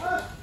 诶